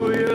Oh, yeah.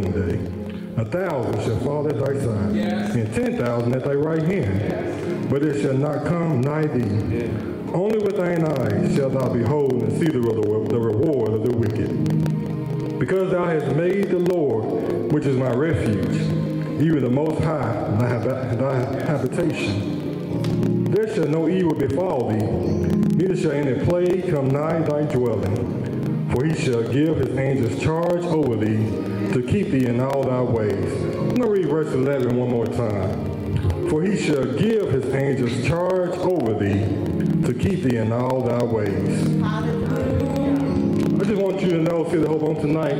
Noonday. A thousand shall fall at thy side, and ten thousand at thy right hand, but it shall not come nigh thee. Only with thine eyes shalt thou behold and see the, the reward of the wicked. Because thou hast made the Lord, which is my refuge, even the Most High, thy, thy habitation. There shall no evil befall thee, neither shall any plague come nigh thy dwelling. For he shall give his angels charge over thee to keep thee in all thy ways. I'm going to read verse 11 one more time. For he shall give his angels charge over thee to keep thee in all thy ways. I just want you to know, City Hope, on tonight,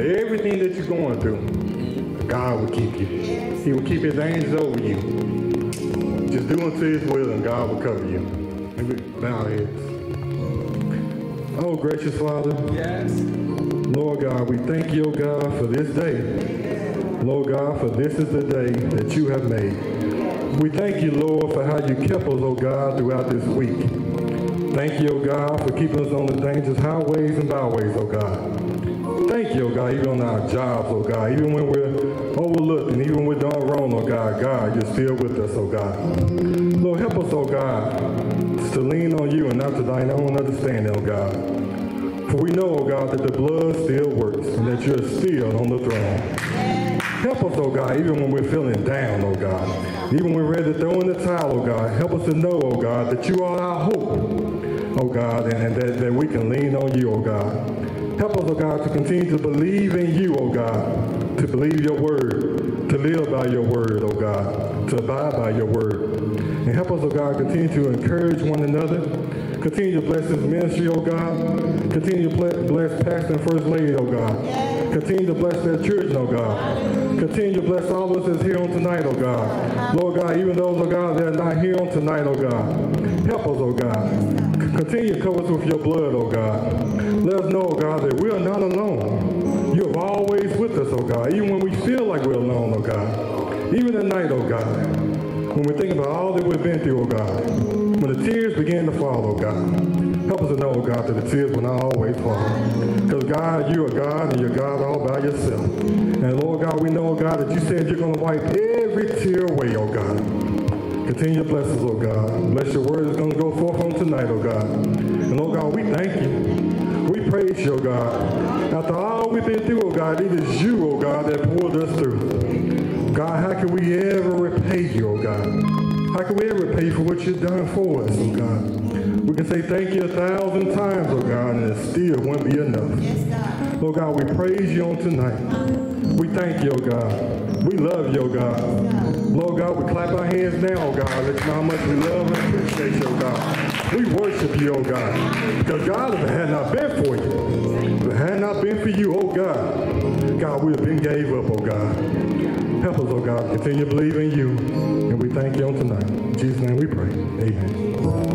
everything that you're going through, God will keep you. He will keep his angels over you. Just do unto his will and God will cover you. Bow heads. Oh, gracious Father. Yes. Lord God, we thank you, oh God, for this day. Lord God, for this is the day that you have made. We thank you, Lord, for how you kept us, oh God, throughout this week. Thank you, oh God, for keeping us on the dangerous highways and byways, oh God. Thank you, oh God, even on our jobs, oh God, even when we're overlooked and even when we're done wrong, oh God, God, you're still with us, oh God. Lord, help us, oh God, to lean on you and not to thine own understanding, oh God. For we know, oh God, that the blood still works and that you're still on the throne. Help us, oh God, even when we're feeling down, oh God. Even when we're ready to throw in the towel, oh God. Help us to know, oh God, that you are our hope, oh God, and, and that, that we can lean on you, oh God. Help us, oh God, to continue to believe in you, oh God, to believe your word, to live by your word, oh God, to abide by your word. And help us, oh God, continue to encourage one another. Continue to bless this ministry, oh God. Continue to bless Pastor and First Lady, oh God. Continue to bless their church, oh God. Continue to bless all of us that's here on tonight, oh God. Lord God, even those, oh God, that are not here on tonight, oh God. Help us, oh God. Continue to cover us with your blood, oh God. Let us know, oh God, that we are not alone. You are always with us, oh God, even when we feel like we're alone, oh God. Even at night, oh God. When we think about all that we've been through, oh God. When the tears begin to fall, oh God. Help us to know, oh God, that the tears will not always fall. Because God, you are God and you're God all by yourself. And Lord God, we know, oh God, that you said you're going to wipe every tear away, oh God. Continue to bless us, oh God. Bless your word is going to go forth on tonight, oh God. And oh God, we thank you. We praise you, oh God. After all we've been through, oh God, it is you, oh God, that pulled us through. God, how can we ever repay you, oh God? How can we ever repay for what you've done for us, oh God? We can say thank you a thousand times, oh God, and it still won't be enough. Yes, God. Oh God, we praise you on tonight. We thank you, oh God. We love you, oh God. Lord God, we clap our hands now, oh God. Let you know how much we love and appreciate you, oh God. We worship you, oh God. Because God, if it had not been for you, if it had not been for you, oh God, God, we have been gave up, oh God. Help us, oh God, continue to believe in you. And we thank you on tonight. In Jesus' name we pray. Amen.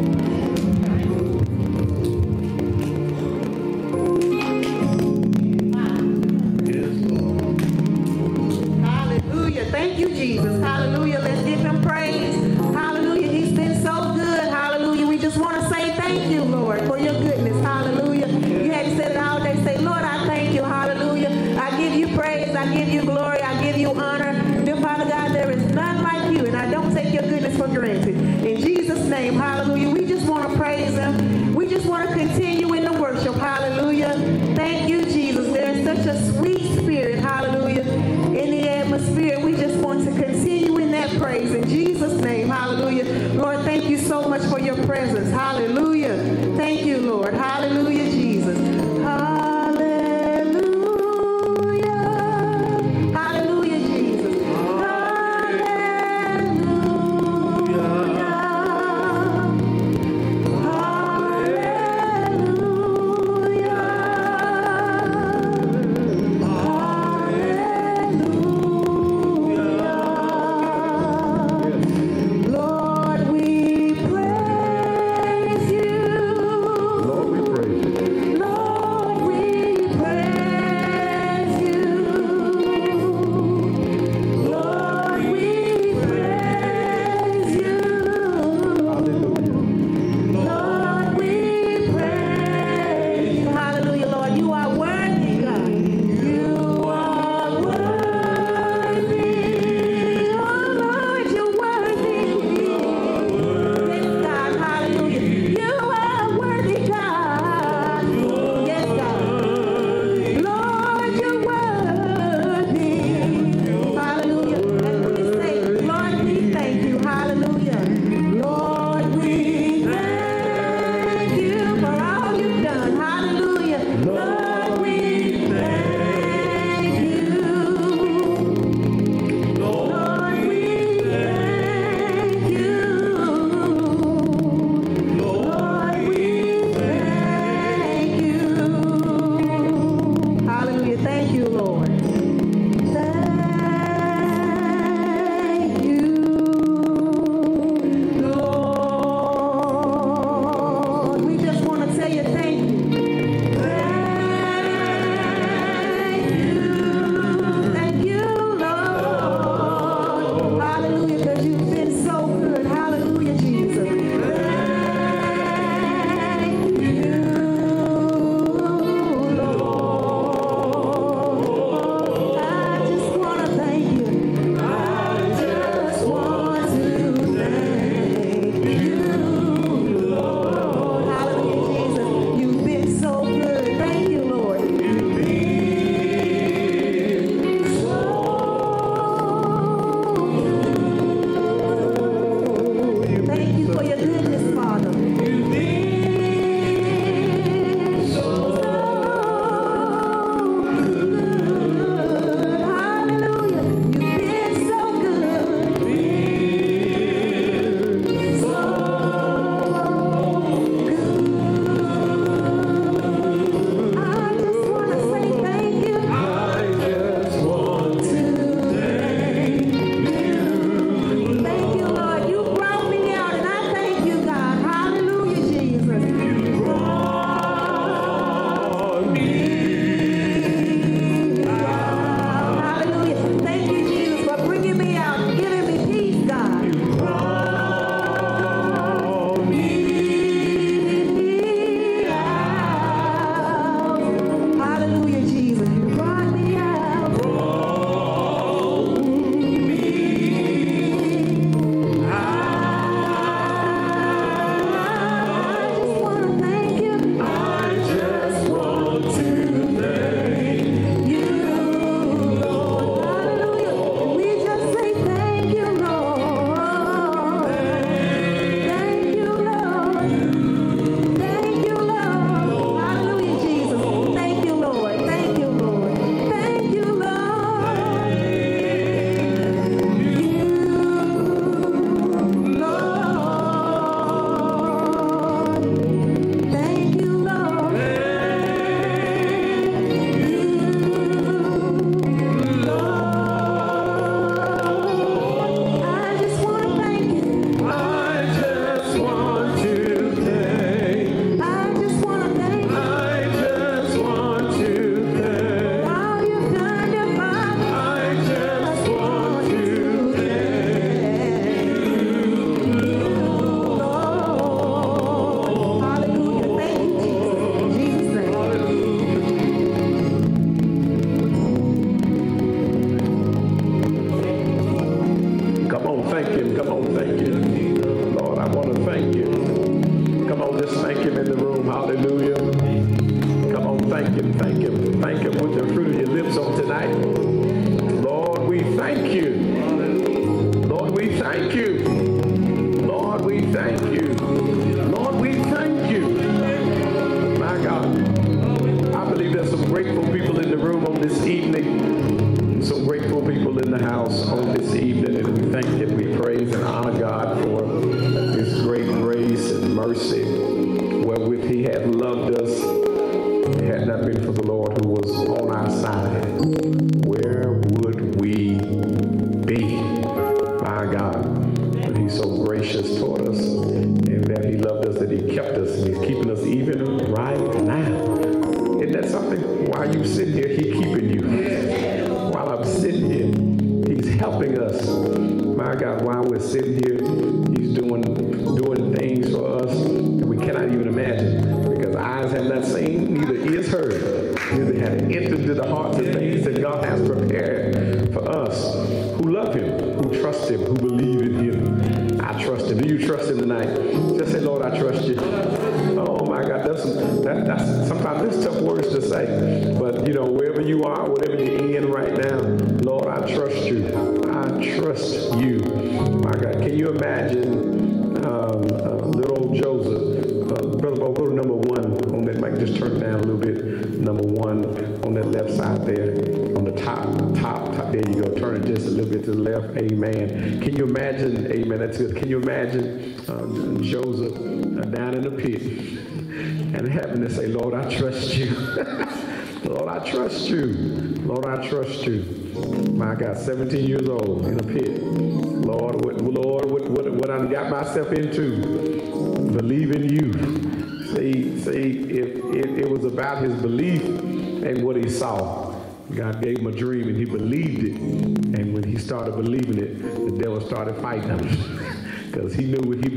God, 17 years old in a pit. Lord, what, Lord, what, what, what I got myself into? Believe in you. See, see, it, was about his belief and what he saw. God gave him a dream and he believed it. And when he started believing it, the devil started fighting him. Because he knew what he.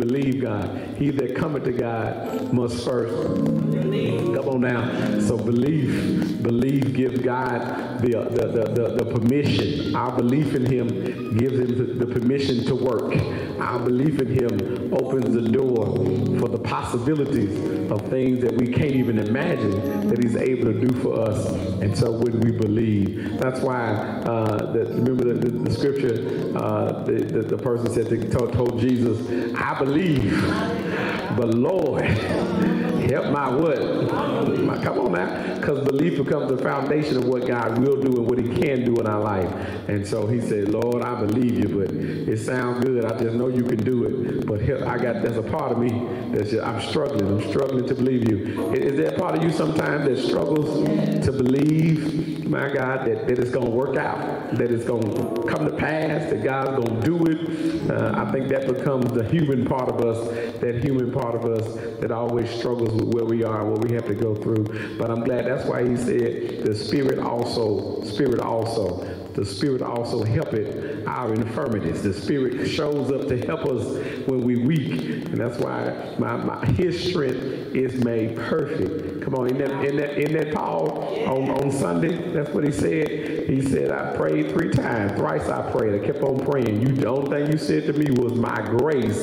He that cometh to God must first. Come on now. So belief, belief gives God the, the, the, the, the permission. Our belief in him gives him the permission to work. Our belief in him opens the door for the possibilities of things that we can't even imagine that he's able to do for us. And so when we believe, that's why, uh, remember the, the, the scripture, uh, the, the, person said, to, told, Jesus, I believe, but Lord, help my what? My, come on now. Because belief becomes the foundation of what God will do and what he can do in our life. And so he said, Lord, I believe you, but it sounds good. I just know you can do it. But help, I got, there's a part of me that's just, I'm struggling. I'm struggling to believe you. Is, is there a part of you sometimes that struggles to believe, my God, that, that it's going to work out, that it's going to come to pass, that God's going to do it? Uh, I think that becomes the human part of us, that human part of us that always struggles with where we are, what we have to go through. But I'm glad that's why he said the Spirit also, Spirit also, the Spirit also helpeth our infirmities. The Spirit shows up to help us when we're weak. And that's why my, my, his strength is made perfect. Come on, in that, in that, in that Paul on, on Sunday, that's what he said. He said, I prayed three times. Thrice I prayed. I kept on praying. You the only thing you said to me was my grace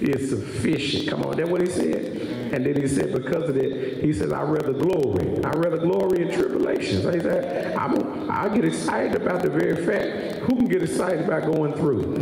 is sufficient. Come on, that's what he said. And then he said, because of that, he said, I rather glory. I rather glory in tribulations. He said, I'm, I get excited about the very fact. Who can get excited about going through?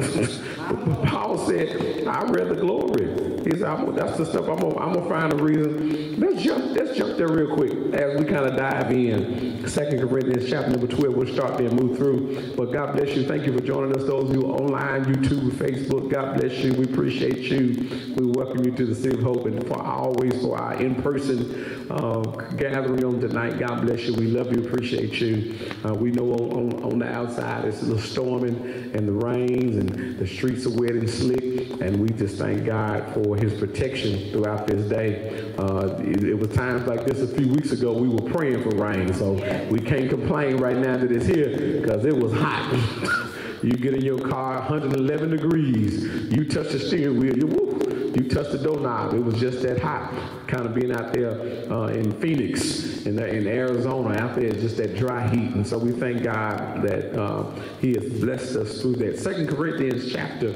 Paul said, I rather glory. He said, that's the stuff I'm gonna, I'm gonna find a reason. Let's jump, let's jump there real quick as we kind of dive in. Second Corinthians chapter number 12. We'll start there and move through. But God bless you. Thank you for joining us. Those who are online, YouTube, Facebook, God bless you. We appreciate you. We welcome you to the City of Hope and for always for our in-person uh, gathering on tonight. God bless you. We love you. Appreciate you. Uh, we know on, on, on, the outside it's a little storming and the rains and the streets are wet and slick. And we just thank God for his protection throughout this day. Uh, it, it, was times like this a few weeks ago. We were praying for rain. So we can't complain right now that it's here because it was hot. you get in your car, 111 degrees. You touch the steering wheel. You, whoop, you touch the doorknob. It was just that hot, kind of being out there uh, in Phoenix, in, in Arizona, out there, just that dry heat. And so we thank God that uh, He has blessed us through that. Second Corinthians chapter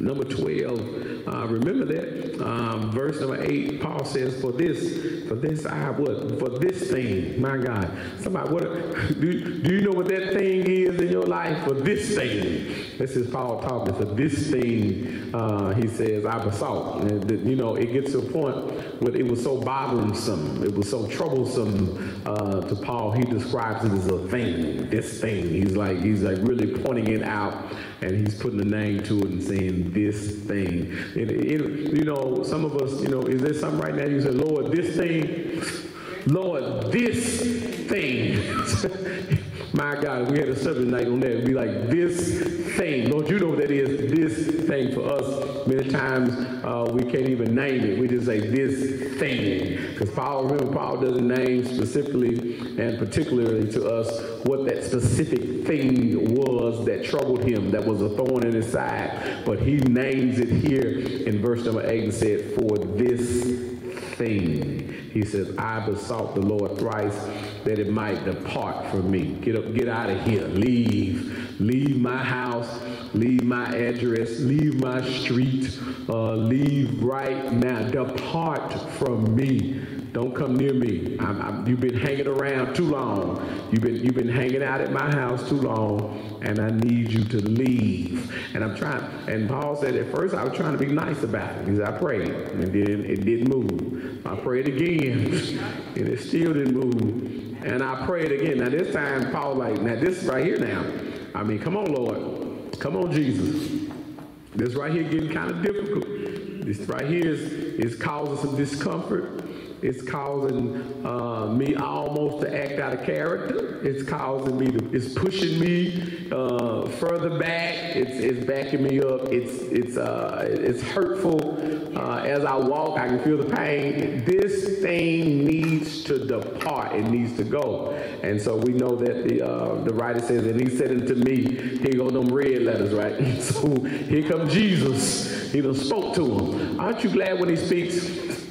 Number 12, uh, remember that. Um, verse number 8, Paul says, For this, for this I what? For this thing, my God. Somebody, what do, do you know what that thing is in your life? For this thing. This is Paul talking. For this thing, uh, he says, I besought. And, you know, it gets to a point where it was so bothersome, it was so troublesome uh, to Paul. He describes it as a thing, this thing. He's like, he's like really pointing it out and he's putting a name to it and saying this thing. It, you know, some of us, you know, is there something right now you say, Lord, this thing, Lord, this thing. My God, we had a subject night on that. Be like this thing. Lord, you know what that is. This thing for us. Many times uh, we can't even name it. We just say this thing. Because Paul, remember, Paul doesn't name specifically and particularly to us what that specific thing was that troubled him, that was a thorn in his side. But he names it here in verse number 8 and said, For this thing. He says, I besought the Lord thrice that it might depart from me. Get up, get out of here. Leave. Leave my house. Leave my address. Leave my street. Uh, leave right now. Depart from me. Don't come near me. I'm, I'm, you've been hanging around too long. You've been, you've been hanging out at my house too long, and I need you to leave. And I'm trying, and Paul said at first I was trying to be nice about it because I prayed, and then it didn't move. I prayed again, and it still didn't move. And I prayed again. Now this time, Paul like, now this right here now. I mean, come on, Lord. Come on, Jesus. This right here getting kind of difficult. This right here is, is causing some discomfort. It's causing uh, me almost to act out of character. It's causing me to, it's pushing me uh, further back. It's, it's backing me up. It's, it's, uh, it's hurtful. Uh, as I walk, I can feel the pain. This thing needs to depart. It needs to go. And so we know that the, uh, the writer says, and he said unto me, here go them red letters, right? so here comes Jesus. He done spoke to him. Aren't you glad when he speaks?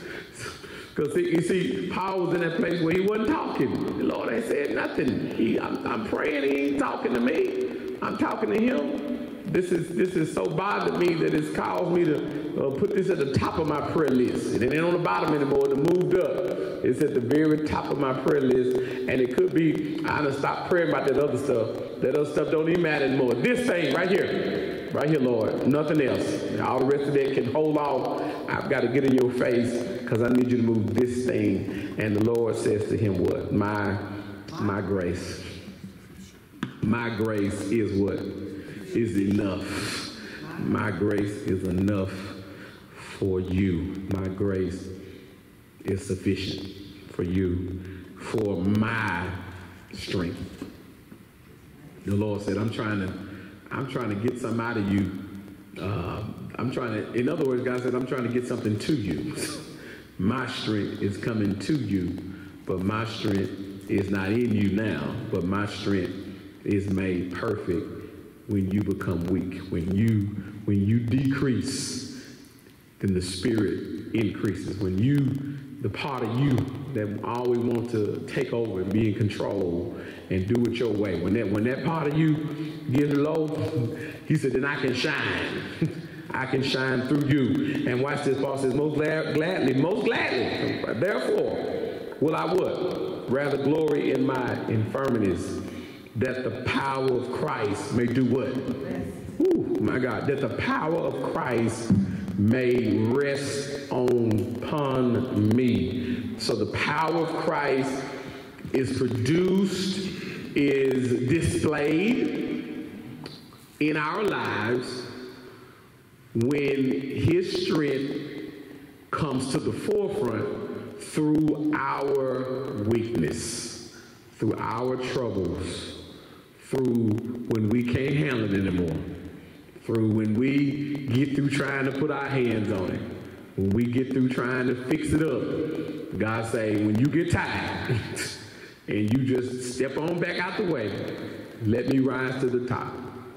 Because you see, Paul was in that place where he wasn't talking. The Lord ain't said nothing. He, I'm, I'm praying, he ain't talking to me. I'm talking to him. This is this is so bothered me that it's caused me to uh, put this at the top of my prayer list. It ain't on the bottom anymore. It moved up. It's at the very top of my prayer list, and it could be I done stopped praying about that other stuff. That other stuff don't even matter anymore. This thing right here, right here, Lord. Nothing else. All the rest of that can hold off. I've got to get in your face because I need you to move this thing. And the Lord says to him, "What? My my grace. My grace is what? Is enough. My grace is enough for you. My grace is sufficient for you, for my strength. The Lord said, I'm trying to, I'm trying to get something out of you. Uh, I'm trying to, in other words, God said, I'm trying to get something to you. my strength is coming to you, but my strength is not in you now, but my strength is made perfect when you become weak. When you when you decrease, then the spirit increases. When you the part of you that always want to take over and be in control and do it your way. When that when that part of you gets low, he said, then I can shine. I can shine through you. And watch this, Paul says, most glad, gladly, most gladly. Therefore, will I what? Rather glory in my infirmities that the power of Christ may do what? Ooh, my God, that the power of Christ may rest on, upon me. So the power of Christ is produced, is displayed in our lives when his strength comes to the forefront through our weakness, through our troubles through when we can't handle it anymore, through when we get through trying to put our hands on it, when we get through trying to fix it up. God say, when you get tired and you just step on back out the way, let me rise to the top.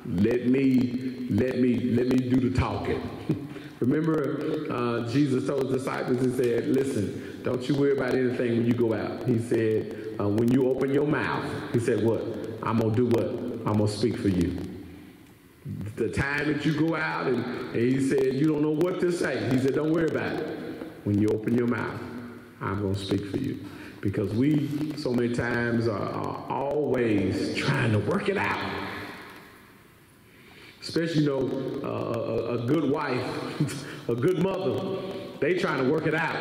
Let me, let me, let me do the talking. Remember, uh, Jesus told his disciples, he said, listen, don't you worry about anything when you go out. He said, uh, when you open your mouth, he said, what? I'm going to do what? I'm going to speak for you. the time that you go out and, and he said, you don't know what to say. He said, don't worry about it. When you open your mouth, I'm going to speak for you. Because we, so many times, are, are always trying to work it out. Especially, you know, uh, a, a good wife, a good mother, they trying to work it out.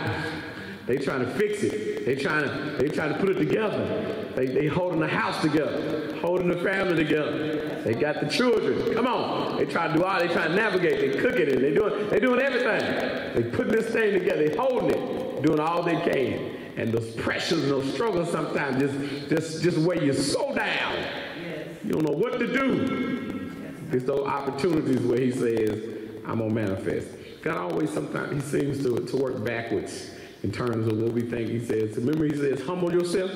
They trying to fix it. They trying to they trying to put it together. They they holding the house together, holding the family together. They got the children. Come on. They trying to do all. They trying to navigate. They cooking it. They doing they doing everything. They putting this thing together. They holding it, doing all they can. And those pressures and those struggles sometimes just just just weigh you so down. You don't know what to do. It's those opportunities where he says, I'm gonna manifest. God always sometimes he seems to, to work backwards in terms of what we think he says. Remember he says, humble yourself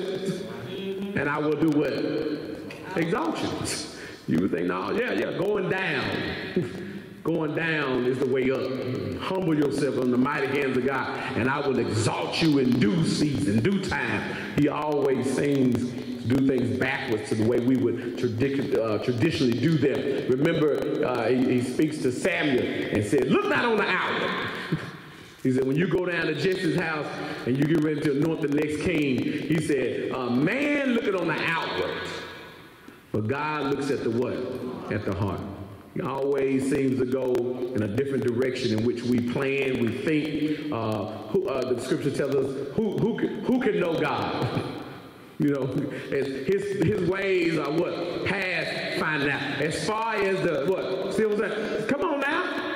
and I will do what? Exalt you. You would think, no, yeah, yeah, going down. going down is the way up. Humble yourself in the mighty hands of God, and I will exalt you in due season, due time. He always seems to do things backwards to the way we would tradi- uh, traditionally do them. Remember, uh, he, he speaks to Samuel and said, Look not on the outward. He said, when you go down to Jesse's house and you get ready to anoint the next king, he said, a man looking on the outward, but God looks at the what? At the heart. He always seems to go in a different direction in which we plan, we think. Uh, who, uh, the scripture tells us who, who, who can know God? You know, his, his ways are what? Past find out. As far as the what? See what I'm saying? Come on now.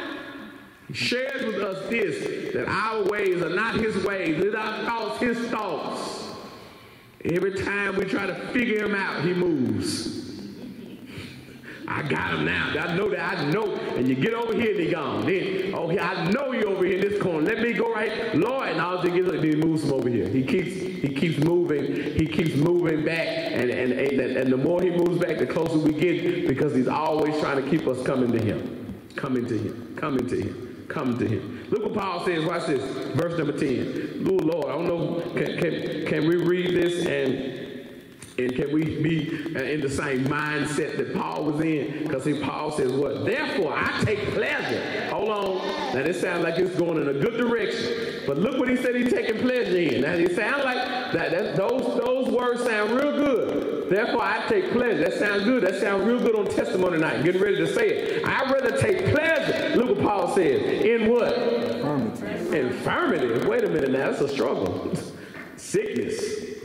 He shares with us this that our ways are not his ways, that our thoughts his thoughts. Every time we try to figure him out, he moves. I got him now. I know that. I know. And you get over here and he gone. Then, oh, I know you over here in this corner. Let me go right, Lord. And all gets, then he moves from over here. He keeps, he keeps moving. He keeps moving back. And, and, and, and the more he moves back, the closer we get because he's always trying to keep us coming to him. Coming to him. Coming to him. Coming to him. Look what Paul says. Watch this. Verse number 10. Lord, Lord, I don't know. Can, can, can we read this and and can we be uh, in the same mindset that Paul was in? Because see, Paul says, what? Therefore, I take pleasure. Hold on. Now, this sounds like it's going in a good direction. But look what he said he's taking pleasure in. Now, it sounds like that, that those, those words sound real good. Therefore, I take pleasure. That sounds good. That sounds real good on testimony night. Getting ready to say it. I'd rather take pleasure. Look what Paul says. In what? Infirmity. Infirmity. Wait a minute now. That's a struggle. Sickness.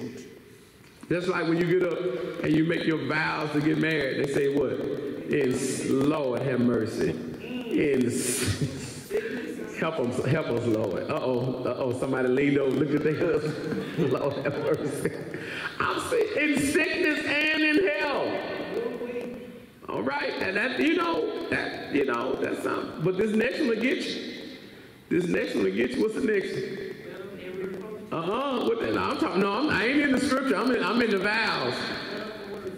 Just like when you get up and you make your vows to get married, they say what? In Lord have mercy. In help us, help us, Lord. Uh oh, uh oh. Somebody leaned over, look at their husband. Lord have mercy. I'm saying in sickness and in health. All right, and that you know that you know that's something. But this next one will get you. This next one will get you. What's the next one? Uh-huh. What the, no, I'm talking. No, I'm, I ain't in the scripture. I'm in. I'm in the vows.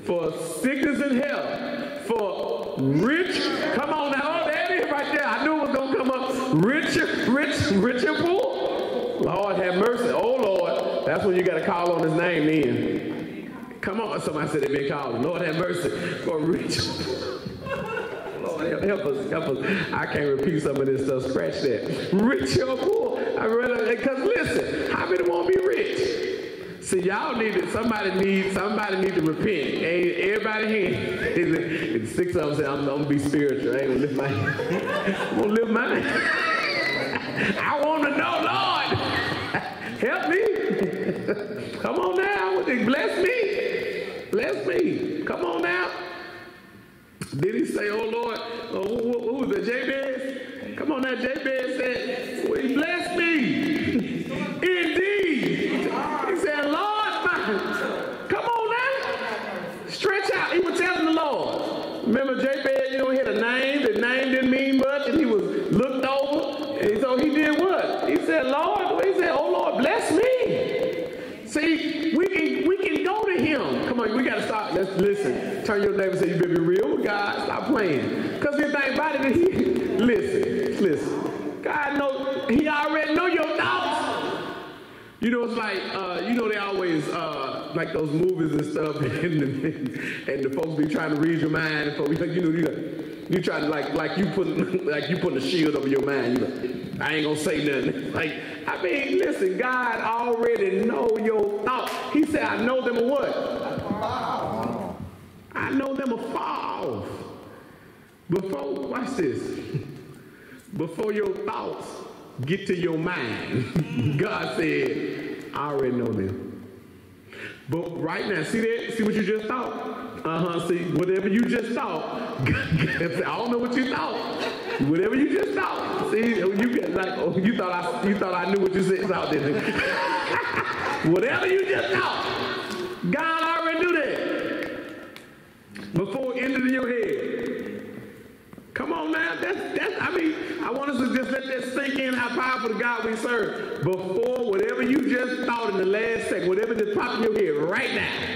For sickness and health. For rich. Come on now. Oh, it is right there. I knew it was gonna come up. Rich, rich, rich and poor. Lord have mercy. Oh Lord. That's when you got to call on His name. Then. Come on. Somebody said they been called. Lord have mercy. For rich. Lord help us, help us. I can't repeat some of this stuff. Scratch that. Rich or poor. I read because listen, how many want to be rich? See, y'all need to, somebody need somebody need to repent. Ain't everybody here. Six of them say, I'm, I'm, gonna be spiritual. I ain't gonna lift my I'm gonna lift mine. I want to know, Lord. Help me. Come on now. Bless me. Bless me. Come on now. Did he say, oh Lord, oh, who, who was it? Jabez? Come on now, Jabez said, well, he blessed me. Indeed. He said, Lord, come on now. Stretch out. He was telling the Lord. Remember Jabez, you know, he had a name. The name didn't mean much, and he was looked over. And so he did what? He said, Lord, he said, oh Lord, bless me. See, we can we can go to him. Come on, we gotta stop. Let's listen. Turn your neighbor and say, You better be real with God. Stop playing. Because the thing about it he listen, listen. God knows he already know your thoughts. You know, it's like, uh, you know, they always, uh, like those movies and stuff, and the, and the folks be trying to read your mind, and folks, you know, you know You try to like like you put like you putting a shield over your mind. You like, I ain't gonna say nothing. Like I mean, listen, God already know your thoughts. He said, I know them what? I know them afar off. Before watch this. Before your thoughts get to your mind, God said, I already know them. But right now, see that? See what you just thought? Uh-huh. See, whatever you just thought. I don't know what you thought. Whatever you just thought. See, you get like, oh, you thought I you thought I knew what you said out there. whatever you just thought. God. Before it entered your head. Come on now. That's that's I mean, I want us to just let that sink in how powerful the God we serve. Before whatever you just thought in the last second, whatever just popped in your head right now,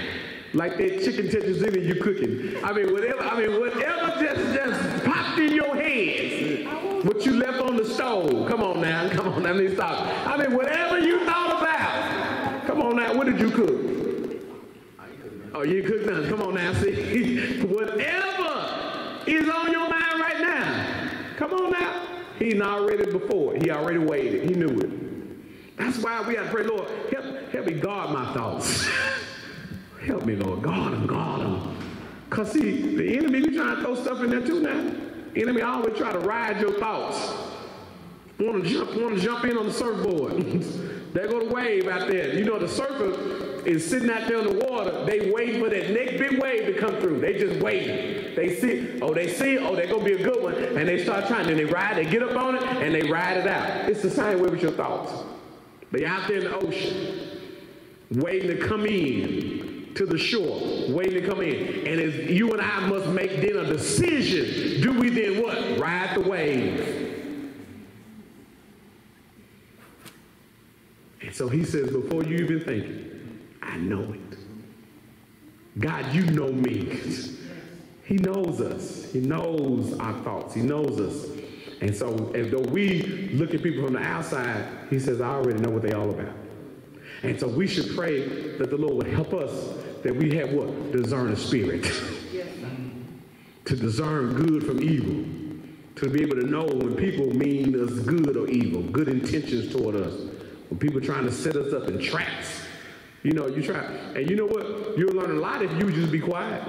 like that chicken tetrazzini you cooking. I mean, whatever. I mean, whatever just just popped in your head, what you left on the stove. Come on now, come on now, let me stop. I mean, whatever you thought about. Come on now, what did you cook? Oh, you cook nothing. Come on now, see, whatever is on your mind right now. Come on now. He not already before. He already waited. He knew it. That's why we got to pray, Lord, help, help me guard my thoughts. help me, Lord. Guard them, guard them. Because, see, the enemy, we trying to throw stuff in there too now. Enemy always try to ride your thoughts. Want to jump, want to jump in on the surfboard. there go the wave out there. You know, the surfer is sitting out there in the water. They wait for that next big wave to come through. They just wait. They see, oh, they see, oh, they're to be a good one. And they start trying. And they ride, they get up on it, and they ride it out. It's the same way with your thoughts. They out there in the ocean, waiting to come in to the shore, waiting to come in. And as you and I must make then a decision, do we then what? Ride the wave. And so he says, before you even think it, I know it. God, you know me. He knows us. He knows our thoughts. He knows us. And so, as though we look at people from the outside, he says, I already know what they're all about. And so we should pray that the Lord would help us that we have what? Discern a spirit. to discern good from evil. To be able to know when people mean us good or evil, good intentions toward us. When people trying to set us up in traps. You know, you try, and you know what? You'll learn a lot if you just be quiet.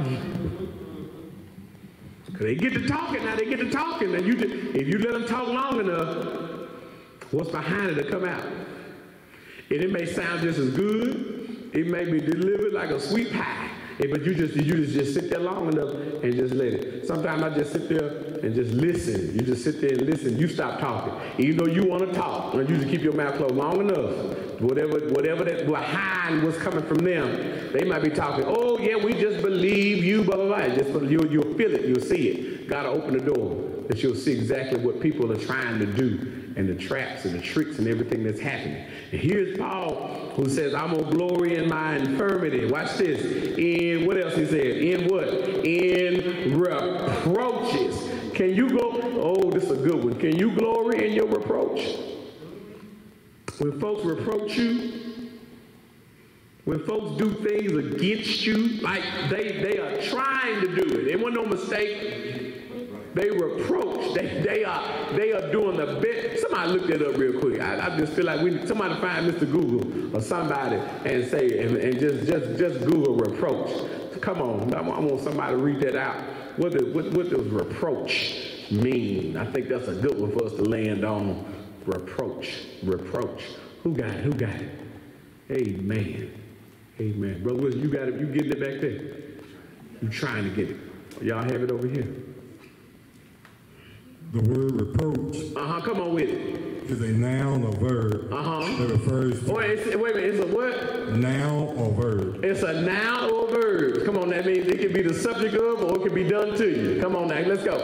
They get to talking now. They get to talking, and you just, if you let them talk long enough, what's behind it to come out? And it may sound just as good. It may be delivered like a sweet pie. But you just you just, sit there long enough and just let it. Sometimes I just sit there and just listen. You just sit there and listen. You stop talking. Even though you want to talk, you just keep your mouth closed long enough. Whatever whatever that behind was coming from them, they might be talking, oh yeah, we just believe you, blah blah blah. Just you'll, you'll feel it, you'll see it. Gotta open the door that you'll see exactly what people are trying to do and the traps and the tricks and everything that's happening. And here's Paul who says, I'm gonna glory in my infirmity. Watch this. In what else he said? In what? In reproaches. Can you go? Oh, this is a good one. Can you glory in your reproach? When folks reproach you, when folks do things against you, like they, they are trying to do it. It wasn't no mistake. They reproach. They, they are they are doing the best. Somebody look that up real quick. I, I just feel like we need somebody find Mr. Google or somebody and say and, and just just just Google reproach. Come on, I want, I want somebody to read that out. What does what, what does reproach mean? I think that's a good one for us to land on. Reproach, reproach. Who got it? Who got it? Amen. Amen. Brother you got it. You getting it back there? You trying to get it. Y'all have it over here. The word reproach Uh-huh. Come on with it. is a noun or verb Uh-huh. that refers to Wait, it's, wait a minute. It's a what? noun or verb It's a noun or verb. Come on, that means it can be the subject of or it can be done to you. Come on now, let's go.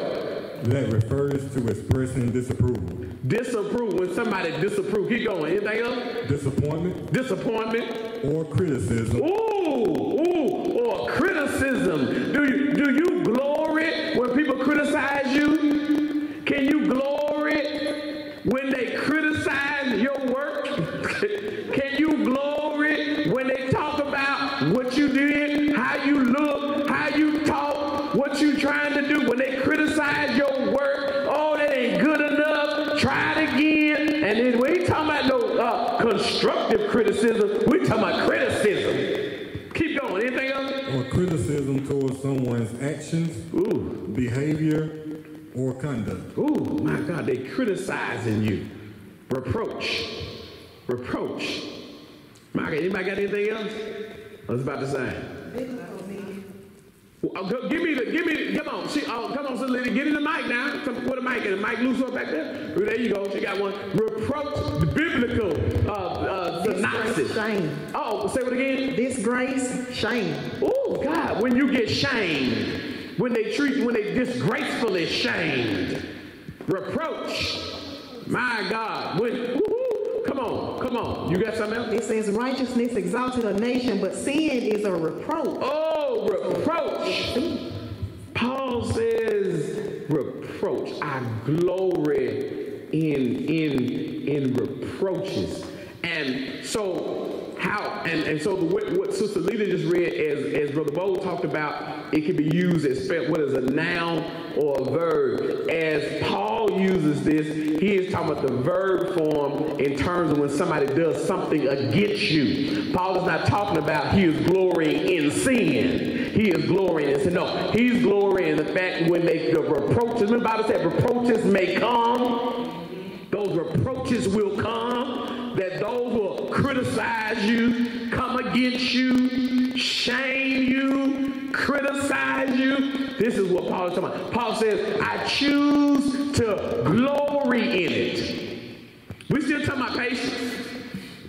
that refers to expressing disapproval, Disapprove when somebody disapprove. Keep going. Anything else? disappointment, Disappointment. or criticism Ooh, ooh, or criticism. Do you do you glory when people criticize you? Can you glory when they criticize your work? Can you glory when they talk about what you did, how you look, how you talk, what you trying to do? When they criticize your work, oh, that ain't good enough, try it again. And then we ain't talking about no uh, constructive criticism. We talking about criticism. Keep going. Anything else? Or criticism towards someone's actions, Ooh, behavior, or conduct. ooh, my God, they criticizing you. Reproach, reproach. My God, anybody got anything else? I was about to say. Well, oh, go- give me the, give me the, come on, she, oh, come on, sister Lydia, get in the mic now. Come, put a mic in, the mic loose up back there. Oh, There you go, she got one. Reproach, the biblical uh, uh, synopsis. Shame. Oh, say it again. Disgrace, shame. Oh God, when you get shamed, when they treat you, when they disgracefully shamed, reproach. My God, when come on, come on. You got something else? It says righteousness exalted a nation, but sin is a reproach. Oh, reproach. Paul says reproach. I glory in in in reproaches. And so how and, and so the, what, what Sister Lita just read as, as Brother Bo talked about, it can be used as what is a noun or a verb. As Paul uses this, he is talking about the verb form in terms of when somebody does something against you. Paul is not talking about he is glorying in sin. He is glorying in sin. No, he's glorying in the fact when they the reproaches. The Bible said reproaches may come. Those reproaches will come. That those will criticize you, come against you, shame you, criticize you. This is what Paul is talking about. Paul says, I choose to glory in it. We still talking about patience.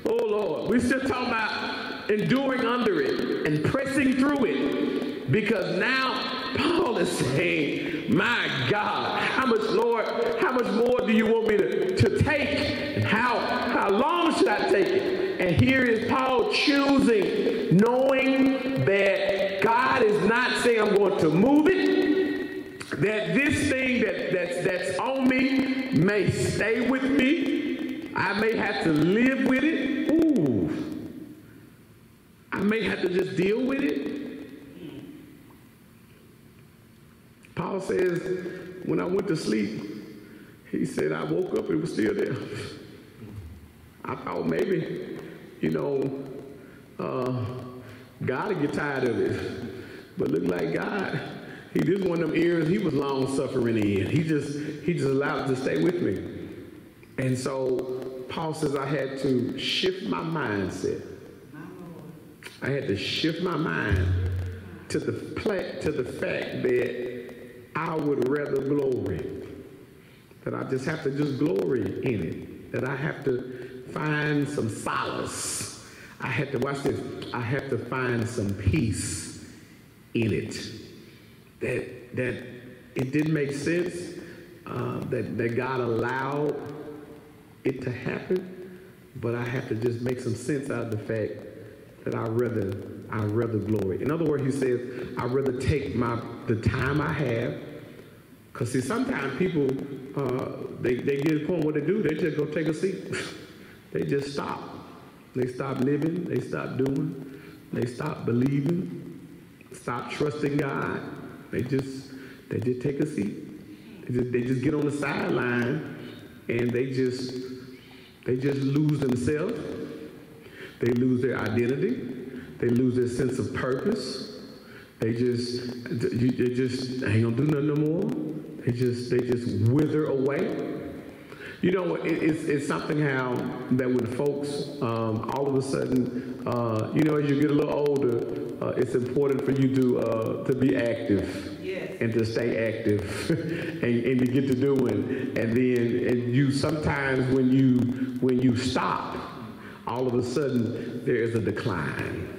Oh Lord, we still talking about enduring under it and pressing through it. Because now Paul is saying, My God, how much, Lord, how much more do you want me to, to take? How how long should I take it? And here is Paul choosing, knowing that God is not saying I'm going to move it, that this thing that, that's that's on me may stay with me. I may have to live with it. Ooh. I may have to just deal with it. Paul says, when I went to sleep, he said, I woke up, it was still there. I thought maybe, you know, uh, God would get tired of it. But look like God, he just one of them ears, he was long suffering in. He just, he just allowed it to stay with me. And so Paul says I had to shift my mindset. I had to shift my mind to the pla- to the fact that I would rather glory. That I just have to just glory in it. That I have to find some solace. I had to watch this. I have to find some peace in it. That that it didn't make sense. Uh, that that God allowed it to happen, but I have to just make some sense out of the fact that I rather I rather glory. In other words, he says I rather take my the time I have. Cause see, sometimes people uh, they they get to point what they do, they just go take a seat. they just stop. They stop living. They stop doing. They stop believing. Stop trusting God. They just they just take a seat. They just, they just get on the sideline and they just they just lose themselves. They lose their identity. They lose their sense of purpose. They just they just ain't gonna do nothing no more. They just they just wither away. You know, it, it's, it's something how that when folks um, all of a sudden, uh, you know, as you get a little older, uh, it's important for you to uh, to be active and to stay active and, and to get to doing. And then and you sometimes when you when you stop, all of a sudden there is a decline.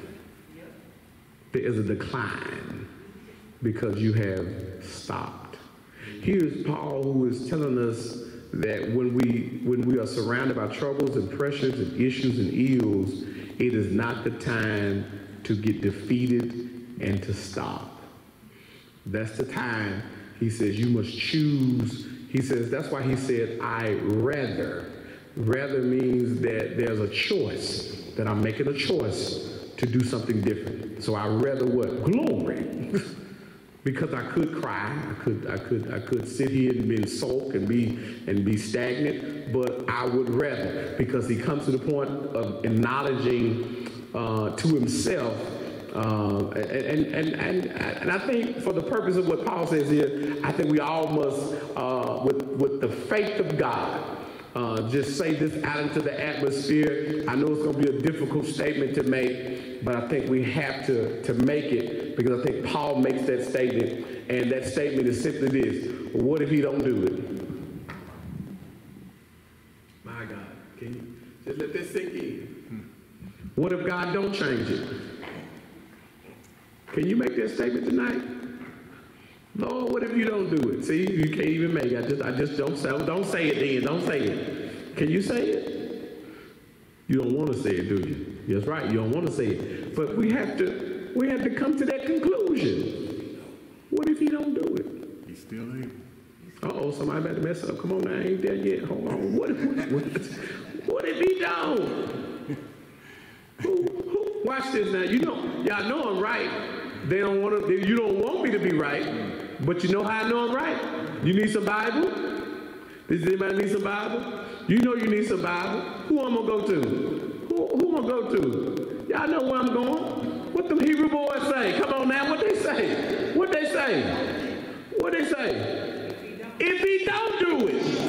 There is a decline because you have stopped. Here's Paul who is telling us that when we when we are surrounded by troubles and pressures and issues and ills, it is not the time to get defeated and to stop. That's the time he says you must choose. He says that's why he said I rather. Rather means that there's a choice that I'm making a choice to do something different. So I rather what glory. because I could cry, I could, I could, I could sit here and be sulk and be and be stagnant, but I would rather because he comes to the point of acknowledging uh, to himself. Uh, and, and, and, and I think for the purpose of what Paul says here, I think we all must, uh, with, with the faith of God, uh, just say this out into the atmosphere. I know it's going to be a difficult statement to make, but I think we have to, to make it because I think Paul makes that statement, and that statement is simply this What if he don't do it? My God, can you just let this sink in? What if God don't change it? Can you make that statement tonight? Lord, what if you don't do it? See, you can't even make it. I just, I just don't say, don't say it then. Don't say it. Can you say it? You don't want to say it, do you? That's right. You don't want to say it. But we have to, we have to come to that conclusion. What if he don't do it? He's still able. Uh-oh, somebody about to mess up. Come on now, I ain't there yet. Hold on. What if, what, what if he don't? Who, who, watch this now. You know, y'all know I'm right. They don't want to. You don't want me to be right, but you know how I know I'm right. You need some Bible. Does anybody need some Bible? You know you need some Bible. Who I'm gonna go to? Who, who I'm gonna go to? Y'all know where I'm going. What them Hebrew boys say? Come on now. What they say? What they say? What they say? If he don't do it.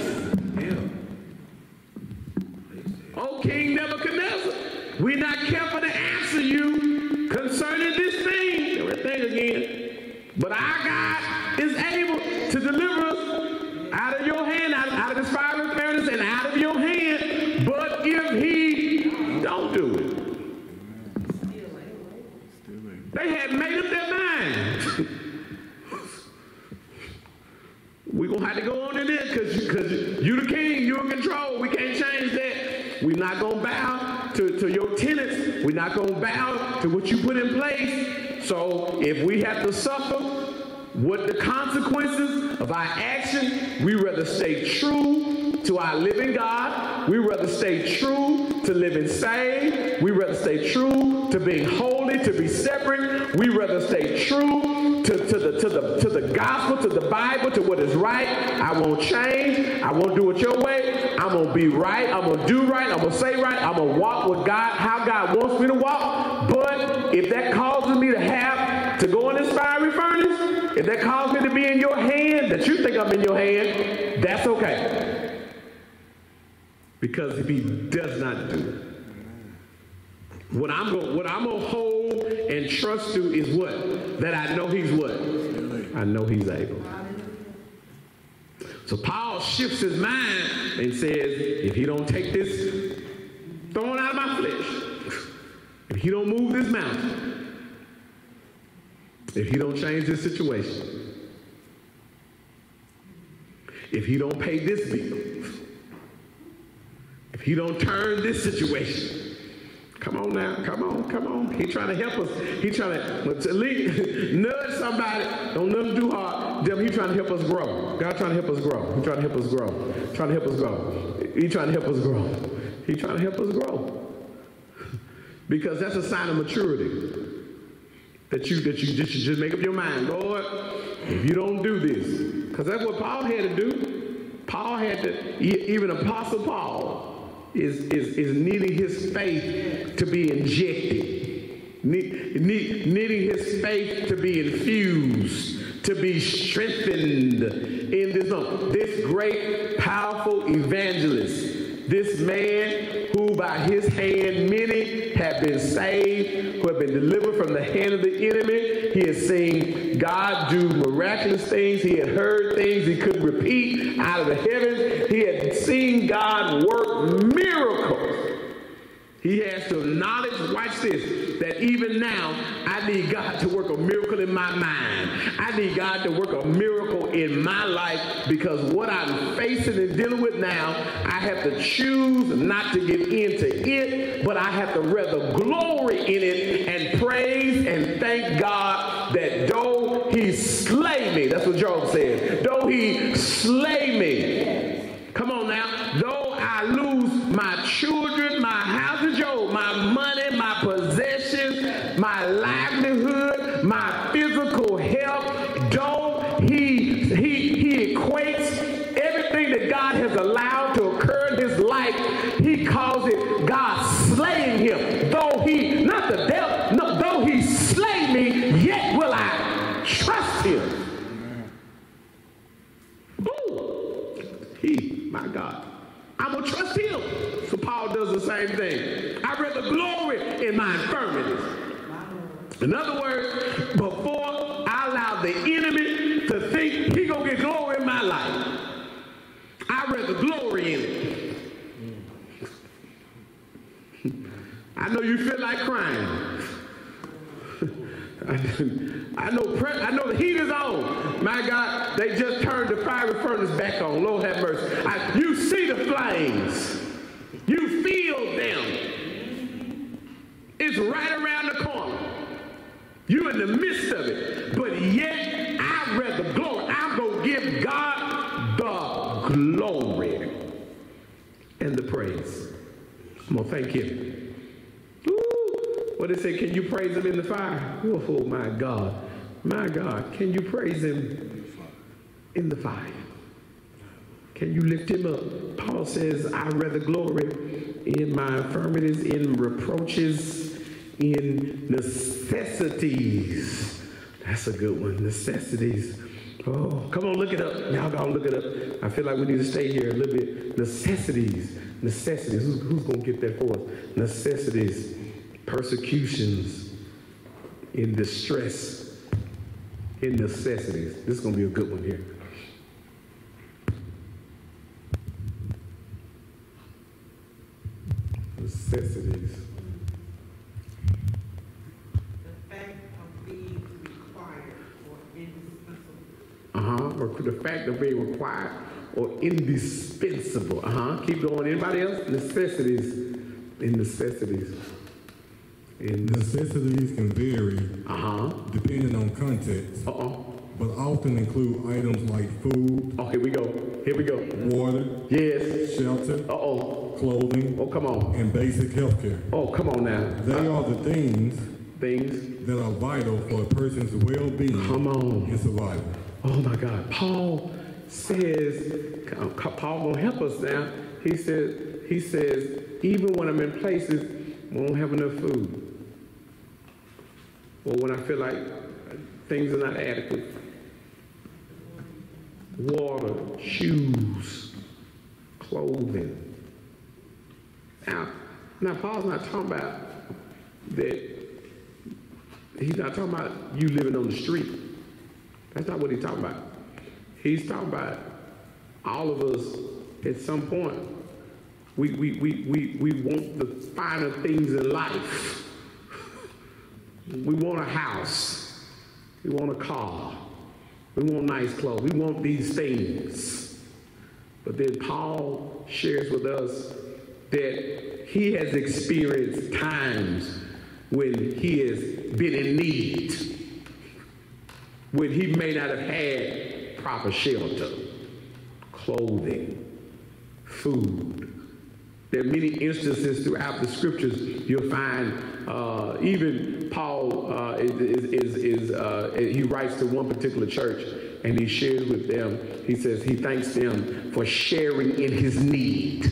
Oh, King Nebuchadnezzar, we not careful to answer you concerning this thing. Everything again. But our God is able to deliver us out of your hand, out, out of this fire fiery furnace, and out of your hand. But if he don't do it, they had made up their mind. We're going to have to go on to this because you, cause you the king, you're in control. We can't change that. We're not going to bow to, to your tenants. We're not going to bow to what you put in place. So if we have to suffer what the consequences of our action, we rather stay true to our living God. We rather stay true to living saved. We rather stay true to being holy, to be separate. We rather stay true to, to, the, to, the, to the gospel, to the Bible, to what is right. I won't change. I won't do it your way. I'm going to be right. I'm going to do right. I'm going to say right. I'm going to walk with God how God wants me to walk. But if that causes me to have to go in this fiery furnace, if that causes me to be in your hand, that you think I'm in your hand, that's okay. Because if he does not do it, what I'm going what I'm gonna hold and trust to is what? That I know he's what? I know he's able. So Paul shifts his mind and says, if he don't take this thorn out of my flesh, if he don't move this mountain, if he don't change this situation, if he don't pay this bill, if he don't turn this situation, come on now, come on, come on. He trying to help us. He trying to, to lead, nudge somebody. Don't nothing do hard. Them, he trying to help us grow. God trying to help us grow. He trying to help us grow. Trying to help us grow. He trying to help us grow. He trying to help us grow. Because that's a sign of maturity. That you that you just, just make up your mind, Lord, if you don't do this, because that's what Paul had to do. Paul had to, even Apostle Paul is, is, is needing his faith to be injected, ne- ne- needing his faith to be infused, to be strengthened in this. This great, powerful evangelist, this man who by his hand many have been saved, who have been delivered from the hand of the enemy. He has seen God do miraculous things. He had heard things he couldn't repeat out of the heavens. He had seen God work miracles. He has to acknowledge, watch this, that even now I need God to work a miracle in my mind. I need God to work a miracle in my life because what I'm facing and dealing with now, I have to choose not to get into it, but I have to rather glory in it and praise and thank God that though he slay me, that's what Job said, though he slay me, Come on now. Though I lose my children, He, my God. I'm to trust him. So Paul does the same thing. I rather glory in my infirmities. In other words, before I allow the enemy to think he to get glory in my life, I rather glory in it. I know you feel like crying. I know, I know the heat is on. My God, they just turned the fiery furnace back on. Lord have mercy. I, you see the flames. You feel them. It's right around the corner. You're in the midst of it. But yet, I rather glory. I'm going to give God the glory and the praise. I'm going to thank him. What they say, can you praise him in the fire? Oh, my God. My God, can you praise him in the fire? Can you lift him up? Paul says, I rather glory in my infirmities, in reproaches, in necessities. That's a good one. Necessities. Oh, come on, look it up. Y'all gotta look it up. I feel like we need to stay here a little bit. Necessities. Necessities. Who's, who's gonna get that for us? Necessities persecutions, in distress, in necessities. This is going to be a good one here. Necessities. Uh-huh. Or the fact of being required or indispensable. Uh-huh. Keep going. Anybody else? Necessities in necessities. Necessities can vary Uh-huh. depending on context, Uh-oh. but often include items like food, Oh, here we go. Here we go. water, Yes. shelter, Uh-oh. clothing, Oh, come on. and basic health care. Oh, come on now. They are the things Things. that are vital for a person's well-being Come on. and survival. Oh my God. Paul says, Paul gonna help us now. He says, he says, even when I'm in places, we don't have enough food. Or when I feel like things are not adequate. Water, shoes, clothing. Now, now Paul's not talking about that. He's not talking about you living on the street. That's not what he's talking about. He's talking about all of us at some point. We, we, we, we, we want the finer things in life. We want a house. We want a car. We want nice clothes. We want these things. But then Paul shares with us that he has experienced times when he has been in need, when he may not have had proper shelter, clothing, food. There are many instances throughout the scriptures you'll find uh, even Paul uh, is, is, is uh, he writes to one particular church and he shares with them, he says he thanks them for sharing in his need.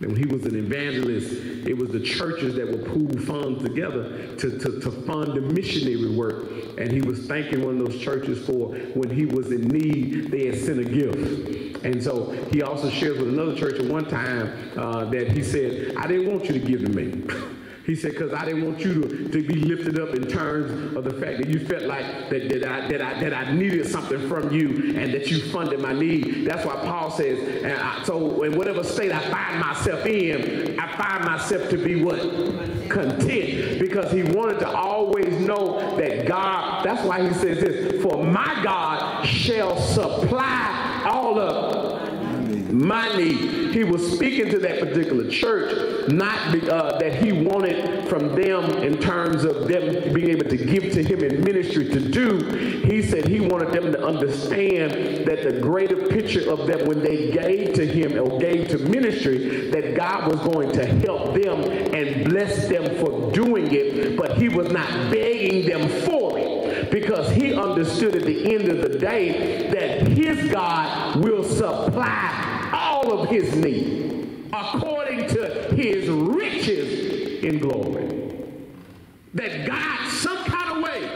And when he was an evangelist, it was the churches that would pool funds together to, to, to fund the missionary work. And he was thanking one of those churches for when he was in need, they had sent a gift. And so he also shares with another church at one time uh, that he said, I didn't want you to give to me. He said, because I didn't want you to, to be lifted up in terms of the fact that you felt like that, that, I, that, I, that I needed something from you and that you funded my need. That's why Paul says, and I, so in whatever state I find myself in, I find myself to be what? Content. Because he wanted to always know that God, that's why he says this, for my God shall supply all of my need. He was speaking to that particular church, not be, uh, that he wanted from them in terms of them being able to give to him in ministry to do. He said he wanted them to understand that the greater picture of them when they gave to him or gave to ministry, that God was going to help them and bless them for doing it, but he was not begging them for it because he understood at the end of the day that his God will supply of his need according to his riches in glory. That God, some kind of way,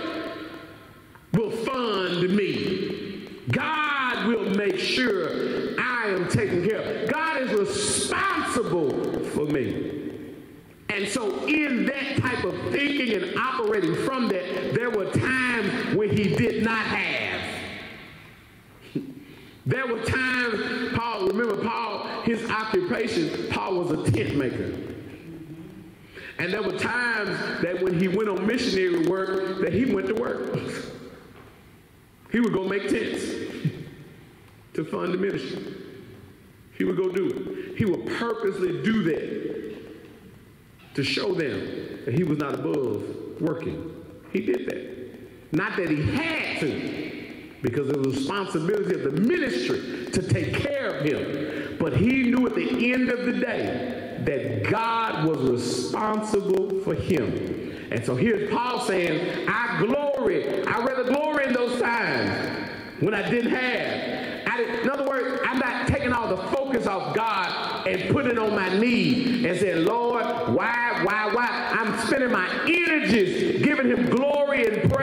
will fund me. God will make sure I am taken care of. God is responsible for me. And so, in that type of thinking and operating from that, there were times when he did not have. There were times, Paul, remember Paul, his occupation, Paul was a tent maker. And there were times that when he went on missionary work, that he went to work. He would go make tents to fund the ministry. He would go do it. He would purposely do that to show them that he was not above working. He did that. Not that he had to, because it was the responsibility of the ministry to take care of him. But he knew at the end of the day that God was responsible for him. And so here's Paul saying, I glory, I rather glory in those times when I didn't have. I didn't, in other words, I'm not taking all the focus off God and putting it on my knee and saying, Lord, why, why, why? I'm spending my energies giving him glory and praise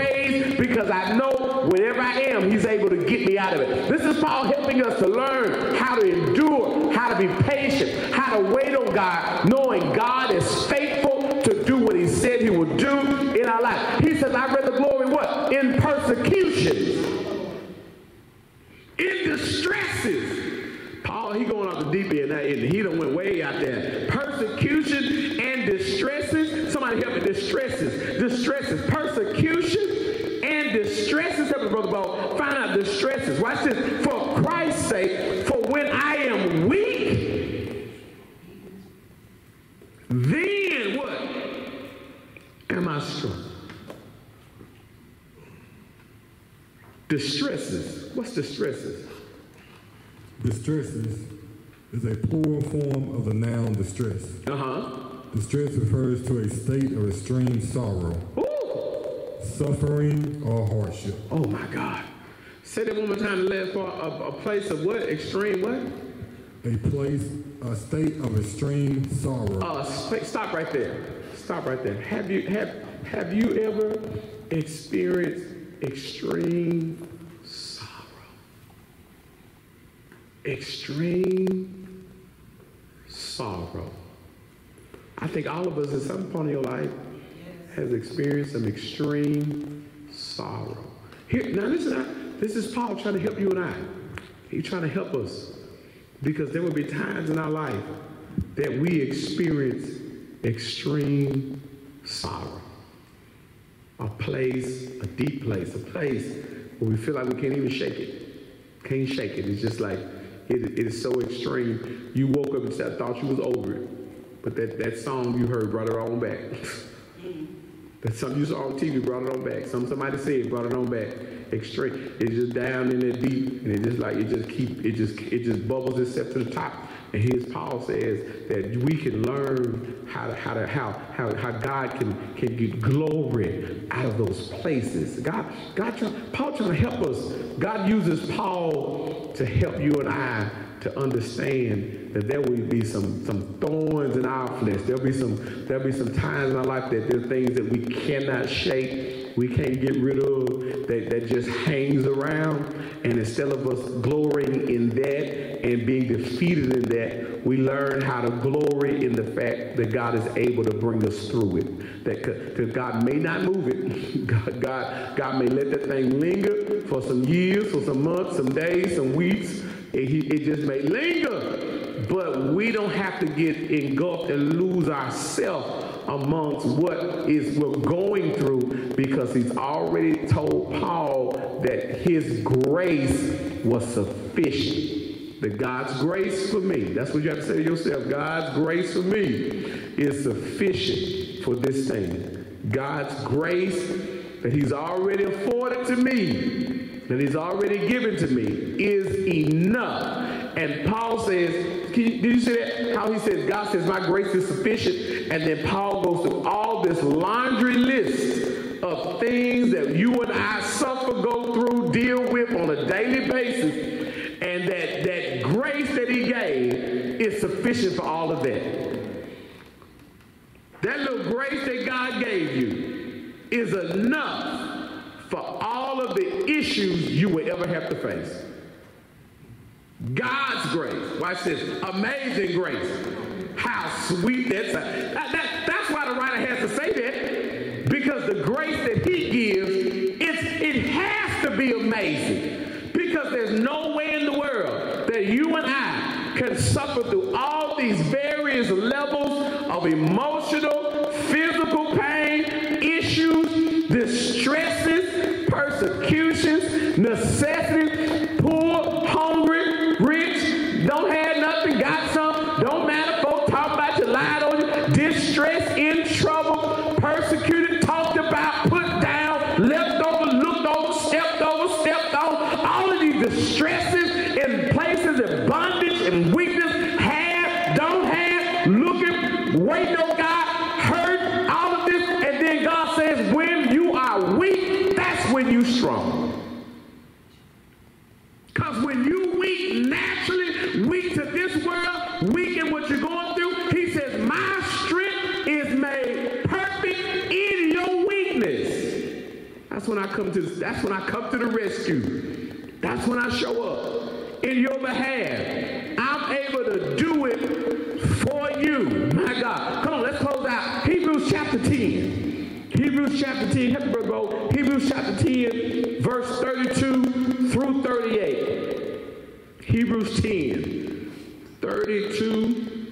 know wherever I am, he's able to get me out of it. This is Paul helping us to learn how to endure, how to be patient, how to wait on God, knowing God is faithful to do what he said he would do in our life. He says, I read the glory what? In persecutions, in distresses. Paul, he going off the deep end isn't he? He done went way out there. Persecution and distresses. Somebody help me. Distresses. Distresses. Persecution and distresses. Help me, Brother Bo. Find out the distresses. Watch this. For Christ's sake, for when I am weak, then what? Am I strong? Distresses. What's distresses? Distresses is a plural form of the noun distress. Uh huh. Distress refers to a state of extreme sorrow, Ooh. Suffering, or hardship. Oh my God. Say that one more time. The last part. A, a place of what? Extreme what? A place, a state of extreme sorrow. Uh, stop right there. Stop right there. Have you have have you ever experienced extreme sorrow? Extreme sorrow. I think all of us at some point in your life has experienced some extreme sorrow. Here, now not, this is Paul trying to help you and I. He's trying to help us because there will be times in our life that we experience extreme sorrow. A place, a deep place, a place where we feel like we can't even shake it. Can't shake it. It's just like it, it is so extreme. You woke up and said, thought you was over it. But that, that song you heard brought it on back. that something you saw on TV brought it on back. Some somebody said brought it on back. Extreme. It's just down in there deep, and it just like it just keep it just it just bubbles itself to the top. And here's Paul says that we can learn how to, how to how how how God can can get glory out of those places. God God try, Paul trying to help us. God uses Paul to help you and I to understand that there will be some some thorns in our flesh. There'll be some there'll be some times in our life that there's things that we cannot shake, we can't get rid of, that, that just hangs around. And instead of us glorying in that and being defeated in that, we learn how to glory in the fact that God is able to bring us through it. That because God may not move it, God, God, God may let that thing linger for some years, for some months, some days, some weeks. It, it just may linger, but we don't have to get engulfed and lose ourselves amongst what is we're going through because he's already told Paul that his grace was sufficient. That God's grace for me, that's what you have to say to yourself. God's grace for me is sufficient for this thing. God's grace that he's already afforded to me, that he's already given to me, is enough. And Paul says, you, did you see that? How he says, God says, my grace is sufficient. And then Paul goes through all this laundry list of things that you and I suffer, go through, deal with on a daily basis. And that, that grace that he gave is sufficient for all of that. That little grace that God gave you is enough for all of the issues you will ever have to face. God's grace. Watch this. Amazing grace. How sweet that's that, that, That's why the writer has to say that. Because the grace that he gives, it's, it has to be amazing. Because there's no way in the world that you and I can suffer through all these various levels of emotional, persecutions, necessities, poor, hungry, rich, don't have nothing, got some, don't matter. Folks talk about you, lied on you, distress, in trouble, persecuted, talked about, put down, left over, looked over, stepped over, stepped on. All of these distresses in places of bondage and weakness, have, don't have, looking, waiting on God, hurt, all of this, and then God says, when you are weak, that's when you strong. Because when you weak naturally, weak to this world, weak in what you're going through, he says, my strength is made perfect in your weakness. That's when I come to that's when I come to the rescue. That's when I show up in your behalf. I'm able to do it for you. My God. Come on, let's close out. Hebrews chapter 10. Hebrews chapter 10. Help me, bro. Hebrews chapter 10, verse 32 through 38. Hebrews 10, 32,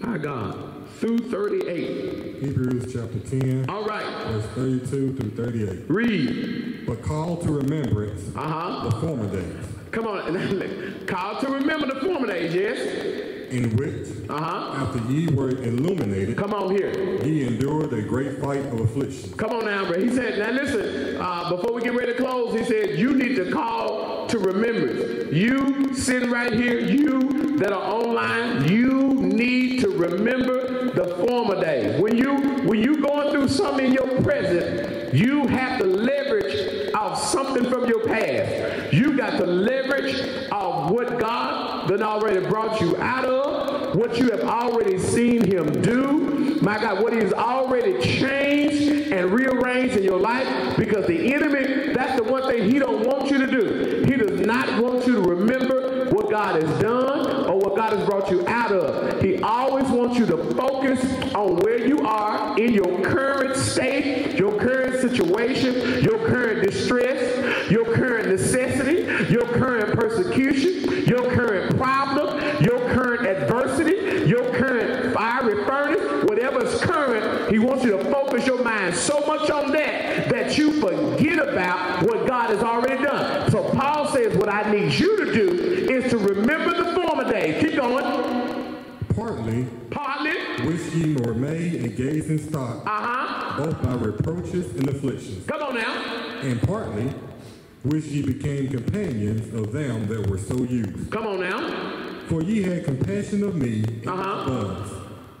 my God, through 38. Hebrews chapter 10, All right, verse 32 through 38. read. But call to remembrance Uh huh. the former days, Come on, call to remember the former days, yes? in which, Uh huh. after ye were illuminated, Come on here. ye endured a great fight of affliction. Come on now, bro. He said, now listen, uh, before we get ready to close, he said, you need to call to remembrance. You sitting right here, you that are online, you need to remember the former days. When you when you going through something in your present, you have to leverage off something from your past. You got to leverage off what God then already brought you out of, what you have already seen him do. My God, what he's already changed and rearranged in your life because the enemy, that's the one thing he don't want you to do. He does not want you to remember what God has done God has brought you out of. He always wants you to focus on where you are in your current state, your current situation, your current distress, your current necessity, your current persecution, your current problem, your current adversity, your current fiery furnace, whatever's current, he wants you to focus your mind so much on that that you forget about what God has already done. So Paul says, what I need you to do is to remember the former days. Keep going. Partly, Partly. Ye were made a gazing stock, Uh-huh. both by reproaches and afflictions, Come on now. and partly, which ye became companions of them that were so used. Come on now. For ye had compassion of me and Uh-huh.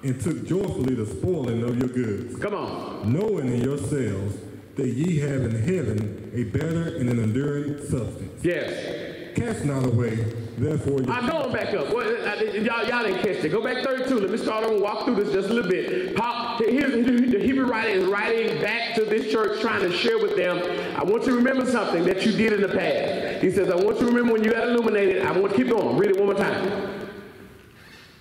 and took joyfully the spoiling of your goods, Come on. knowing in yourselves that ye have in heaven a better and an enduring substance. Yes. Cast not away, therefore, your I'm going back up. Well, I- y'all, y'all didn't catch it. Go back 32. Let me start over and walk through this just a little bit. Paul, here's the Hebrew writer is writing back to this church, trying to share with them. I want you to remember something that you did in the past. He says, I want you to remember when you got illuminated. I want to keep going. Read it one more time.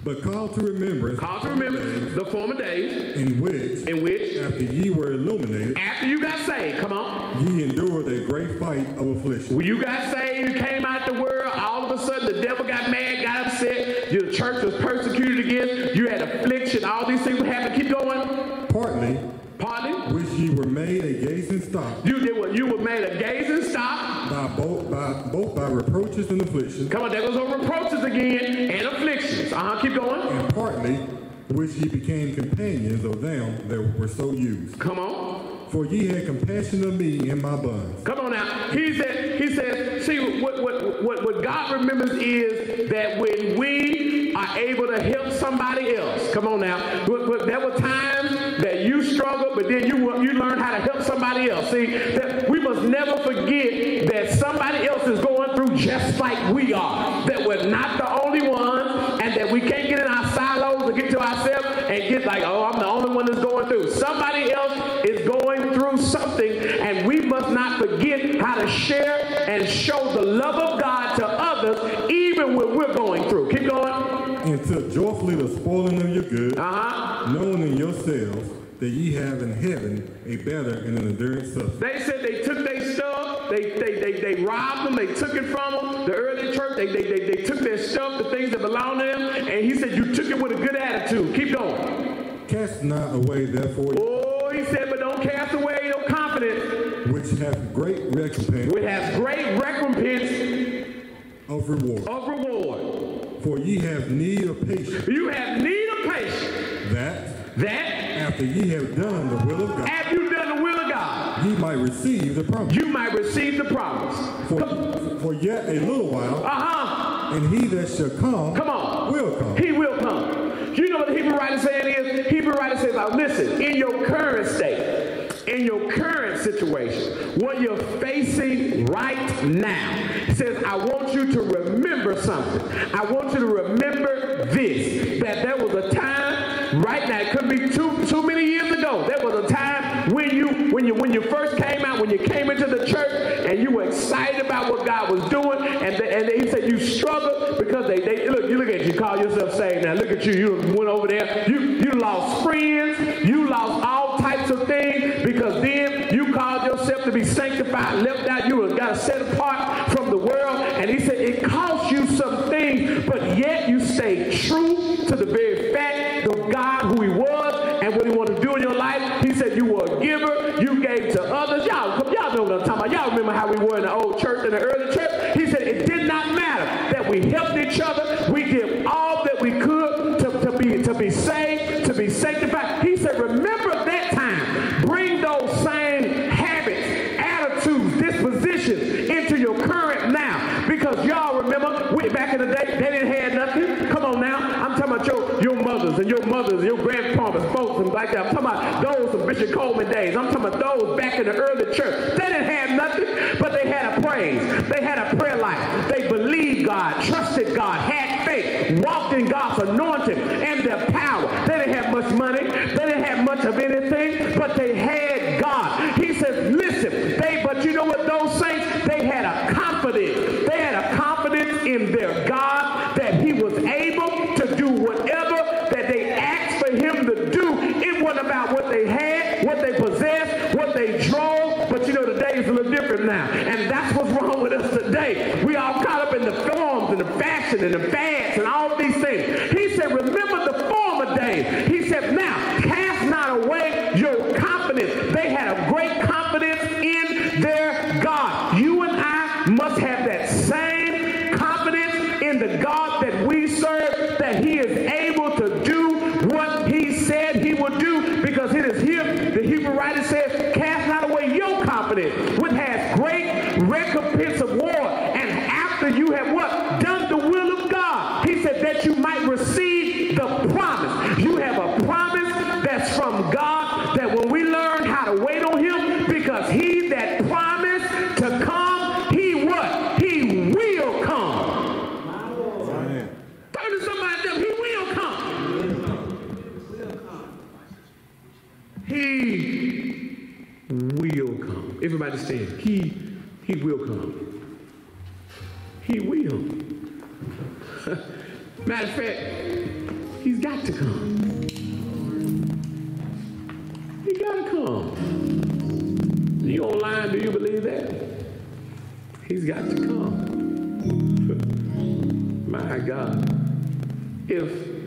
but call to remembrance Call to remembrance the former days in which, in which, after ye were illuminated, after you got saved, come on. ye endured a great fight of affliction, When you got saved, you came out the world, all of a sudden the devil got mad, got upset, your church was persecuted against, you had affliction, all these things would happen. Keep going. partly, Pardon? which ye were made a gazing stock, You did what? You were made a gazing stock. by both by both by reproaches and afflictions, Come on, there goes over reproaches again and afflictions. Uh-huh, keep going. and partly, which ye became companions of them that were so used. Come on. For ye had compassion of me in my bonds. Come on now. He said, he said, see what, what what what God remembers is that when we are able to help somebody else. Come on now. But, but there were times that you struggled, but then you you learn how to help somebody else. See, that we must never forget that somebody else is going just like we are. That we're not the only ones, and that we can't get in our silos and get to ourselves and get like, oh, I'm the only one that's going through. Somebody else is going through something, and we must not forget how to share and show the love of God to others even when we're going through. Keep going. And to joyfully the spoiling of your goods, Uh-huh. knowing in yourselves that ye have in heaven a better and an enduring substance. They said they took their stuff, they, they, they, they robbed them, they took it from them. The early church, they, they, they, they took their stuff, the things that belonged to them, and he said, You took it with a good attitude. Keep going. Cast not away therefore Oh, he said, But don't cast away your confidence, which hath great recompense which has great recompense of reward. of reward. For ye have need of patience, You have need of patience that that after ye have done the will of God, after you've done the will ye might receive the promise. you might receive the promise. For, for yet a little while, Uh huh. and he that shall come, Come on. will come. He will come. Do you know what the Hebrew writer saying is? Hebrew writer says, now listen, in your current state, in your current situation, what you're facing right now, he says, I want you to remember something. I want you to remember this, that there was a time right now, it could be too too many years ago, there was a time when you when you when you first came out, when you came into the church and you were excited about what God was doing, and the, and he said you struggled because they, they look you look at you call yourself saved now. Look at you. You went over there. You you lost friends. You lost all types of things because then you called yourself to be sanctified left out. You got set apart from the world and he said it cost you some things but yet you stayed true to the very fact of God who he was and what he wanted to do in your life he said you were a giver you gave to others y'all come y'all know what I'm talking about y'all remember how we were in the old church in the early church he said it did not matter that we helped each other we did all that we could to, to be to be saved to be sanctified he said remember that time bring those same habits attitudes dispositions into your current now because y'all remember we, back in the day they didn't have nothing come on now i'm talking about your your mothers and your mothers and your grandfathers folks and like that i'm talking about those from bishop coleman days. I'm talking about those back in the early church. They didn't have nothing but they had a praise. They had a prayer life. They believed god trusted god had faith walked in god's anointing and their power they didn't have much money they didn't have much of anything but they had god he says listen they but you know what those saints they had a confidence they had a confidence in their god that he was able to do whatever that they asked for him to do it wasn't about what they had what they possessed what they drove but you know today is a little different now and that's what's wrong with us today we all caught up in the forms and the fashion and the fads and all these things he said remember the former days he said now cast not away your confidence they had a great confidence in their god you and i must have that same confidence in the god that we serve that he is able to do what he said he would do because it is here the hebrew writer says cast not away your confidence which has great recompense of war and after you have what done the will of god he said that you might receive the promise you have a promise that's from god that when we learn how to wait on him because he that promised to come he what he will come Turn to somebody and tell them, he will come. He will come. Everybody stand. He he will come. He will. Matter of fact, he's got to come. He gotta come. You online, do you believe that? He's got to come. My God. If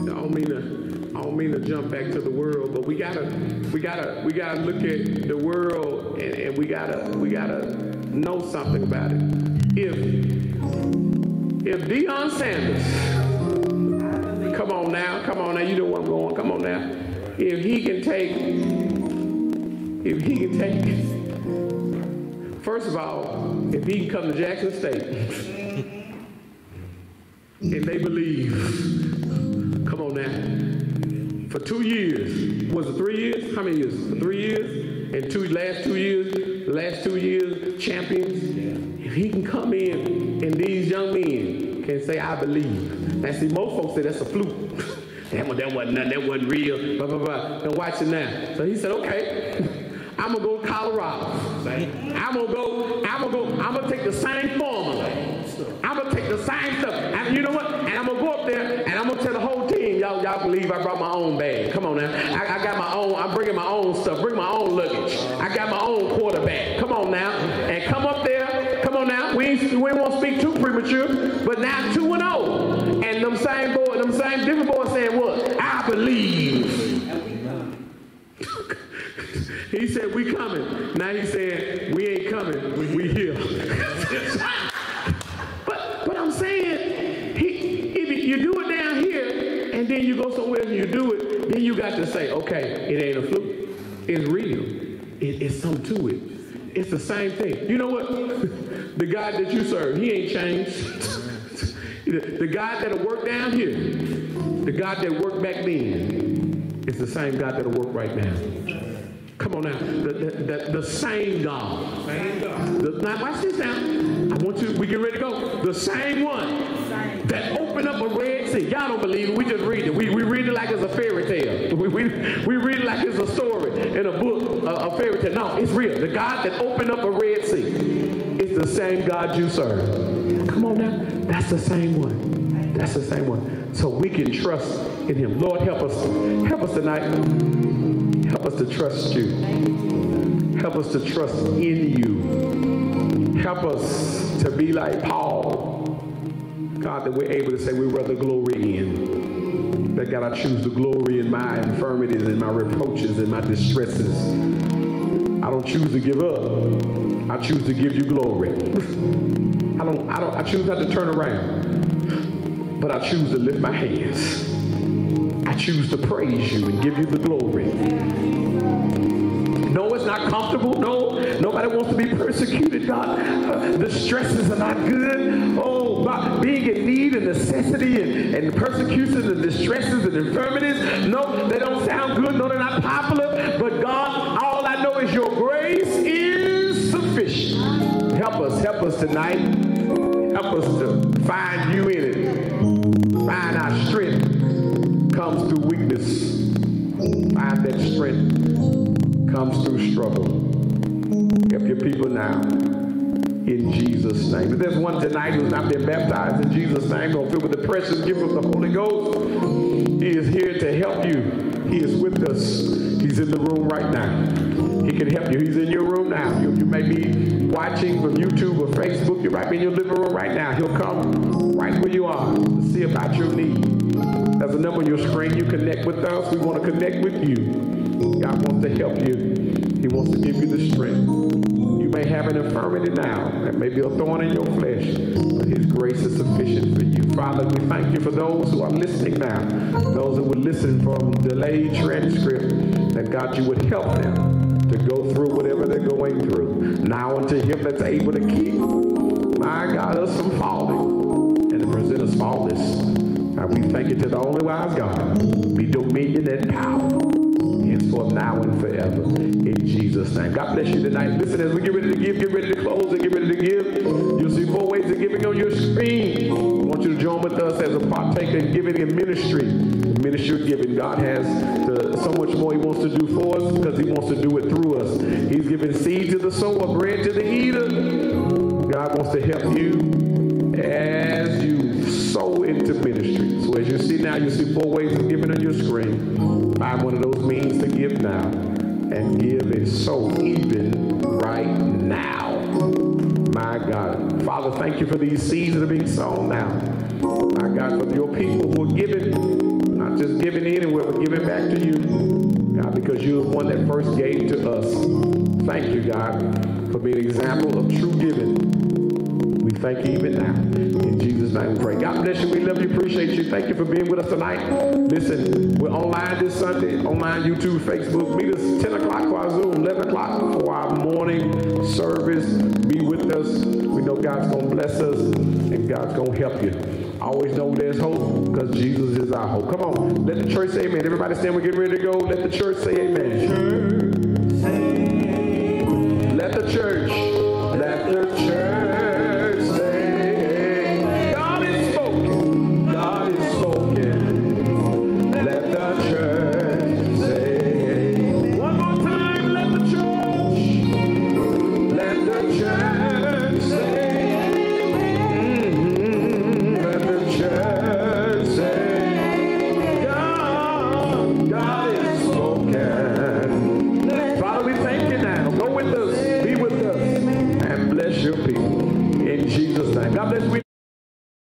I don't mean to, I don't mean to jump back to the world, but we gotta, we gotta, we gotta look at something about it. If, if Deion Sanders, come on now, come on now, you know where I'm going, come on now. If he can take, if he can take, first of all, if he can come to Jackson State and they believe, come on now, for two years, was it three years? How many years? For three years? And two last two years, last two years, champions. He can come in and these young men can say, I believe. Now see, most folks say that's a fluke. that, one, that wasn't nothing, that wasn't real, blah, blah, blah. And watch it now. So he said, okay, I'm gonna go to Colorado. I'm gonna go, I'm gonna go, I'm gonna take the same formula. I'm gonna take the same stuff. And you know what? And I'm gonna go up there and I'm gonna tell the whole team, y'all, y'all believe I brought my own bag. Come on now. I, I got my own, I'm bringing my own stuff, bring my own luggage. I got my own quarterback. Come on now. And come up there, come on now. We, won't speak too premature, but now 2 and 0. And them same boys, them same different boys saying what? I believe. He said, we coming. Now he said, we ain't coming. We, we here. but, but I'm saying, he, if you do it down here, and then you go somewhere and you do it, then you got to say, okay, it ain't a fluke. It's real. It, it's something to it. It's the same thing. You know what? the God that you serve, he ain't changed. the, God that'll work down here, the God that worked back then, is the same God that'll work right now. Come on now. The, the, the, the same God. Same God. The, now watch this now. I want you, we get ready to go. The same one that opened up a Red Sea. Y'all don't believe it. We just read it. We, we read it like it's a fairy tale. We, we, we read it like it's a story in a book, a, a fairy tale. No, it's real. The God that opened up a Red Sea is the same God you serve. Come on now. That's the same one. That's the same one. So we can trust in him. Lord, help us. Help us tonight. Help us to trust you. Help us to trust in you. Help us to be like Paul. God, that we're able to say we rather glory in. That God, I choose to glory in my infirmities and my reproaches and my distresses. I don't choose to give up. I choose to give you glory. I don't, I don't, I choose not to turn around. But I choose to lift my hands. I choose to praise you and give you the glory. No, it's not comfortable. No, nobody wants to be persecuted, God. Uh, the stresses are not good. Oh, God, being in need and necessity and, and persecution and distresses and infirmities. No, they don't sound good. No, they're not popular. But God, all I know is your grace is sufficient. Help us, help us tonight. Help us to find you in it. Find our strength comes through weakness. Find that strength comes through struggle. Now. In Jesus' name. If there's one tonight who's not been baptized in Jesus' name, gonna fill with the precious gift of the Holy Ghost, He is here to help you. He is with us. He's in the room right now. He can help you. He's in your room now. You, you may be watching from YouTube or Facebook. You might be in your living room right now. He'll come right where you are to see about your need. There's a number on your screen. You connect with us. We want to connect with you. God wants to help you. He wants to give you the strength. Have an infirmity now. That may be a thorn in your flesh. But His grace is sufficient for you. Father, we thank you for those who are listening now. Those who would listen from delayed transcript. That God, you would help them to go through whatever they're going through. Now unto Him that's able to keep, my God, us from falling and to present us faultless. God, we thank you to the only wise God. Be dominion and power henceforth, now and forever. In Jesus' name. God bless you tonight. Listen, as we get ready to give, get ready to close, and get ready to give. You'll see four ways of giving on your screen. I want you to join with us as a partaker in giving in ministry. Ministry giving. God has so much more He wants to do for us because He wants to do it through us. He's giving seed to the sower, bread to the eater. God wants to help you as you sow into ministry. So as you see now, you see four ways of giving on your screen. Find one of those means to give now and give it so even right now. My God. Father, thank you for these seeds that are being sown now. My God, for your people who are giving, not just giving anywhere, but giving back to you. God, because you're the one that first gave to us. Thank you, God, for being an example of true giving. We thank you even now. In Jesus' name we pray. God bless you. We love you. Appreciate you. Thank you for being with us tonight. Listen, we're online this Sunday, online, YouTube, Facebook. Meet us 10 o'clock for our Zoom, 11 o'clock for our morning service. Be with us. We know God's going to bless us and God's going to help you. Always know there's hope because Jesus is our hope. Come on. Let the church say amen. Everybody stand. We're getting ready to go. Let the church say amen. Let the church. Let the church.